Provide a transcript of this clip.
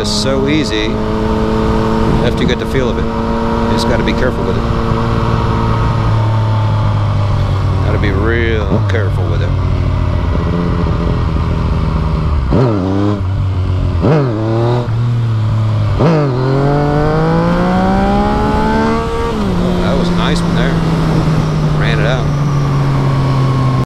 is so easy after you get the feel of it. You just got to be careful with it. Got to be real careful with it. Oh, that was a nice one there.